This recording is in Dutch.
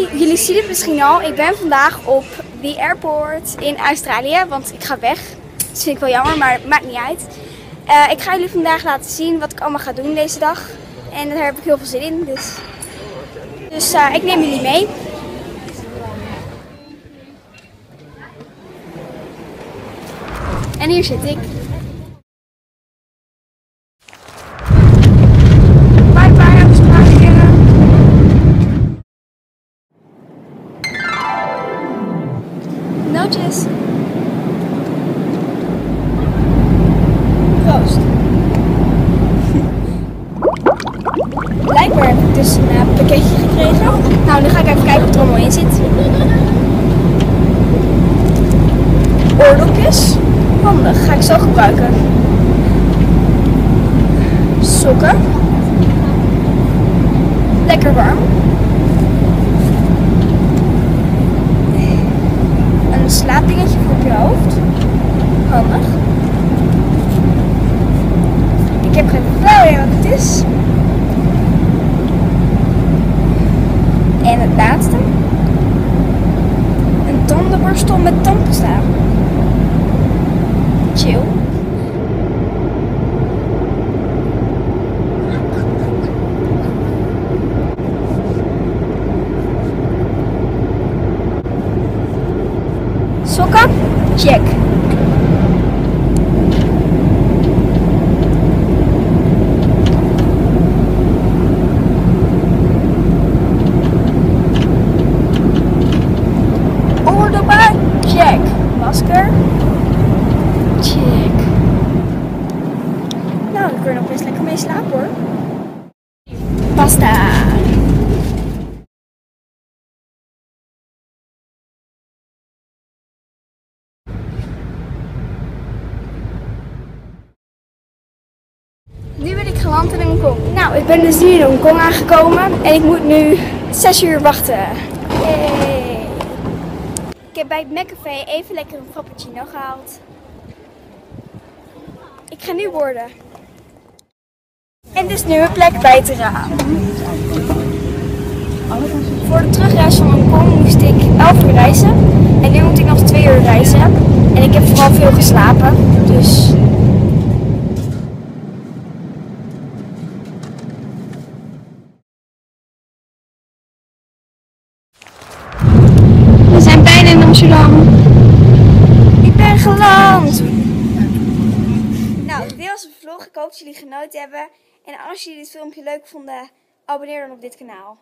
Jullie zien het misschien al. Ik ben vandaag op the airport in Australië, want ik ga weg. Dat vind ik wel jammer, maar het maakt niet uit. Eh, ik ga jullie vandaag laten zien wat ik allemaal ga doen deze dag. En daar heb ik heel veel zin in, dus, dus eh, ik neem jullie mee. En hier zit ik. Nootjes. Proost. Blijkbaar heb ik dus een eh, pakketje gekregen. Nou, nu ga ik even kijken wat er allemaal in zit. Oordopjes. Handig, ga ik zo gebruiken. Sokken. Lekker warm. Een slaapdingetje voor op je hoofd. Handig. Ik heb geen flauw idee wat het is. En het laatste. Een tandenborstel met tandpasta. Chill. Sokken? Check. Oordoppen? Check. Masker? Check. Nou, dan kun je nog best lekker mee slapen hoor. Nu ben ik geland in Hongkong. Nou, ik ben dus nu in Hongkong aangekomen en ik moet nu 6 uur wachten. Yay. Ik heb bij het McCafe even lekker een frappuccino gehaald. Ik ga nu worden. En dus nu een plek bij het raam. Voor de terugreis van Hongkong moest ik 11 uur reizen. En nu moet ik nog 2 uur reizen. En ik heb vooral veel geslapen. Dus We zijn bijna in Amsterdam. Ik ben geland. Nou, dit was een vlog. Ik hoop dat jullie genoten hebben. En als jullie dit filmpje leuk vonden, abonneer dan op dit kanaal.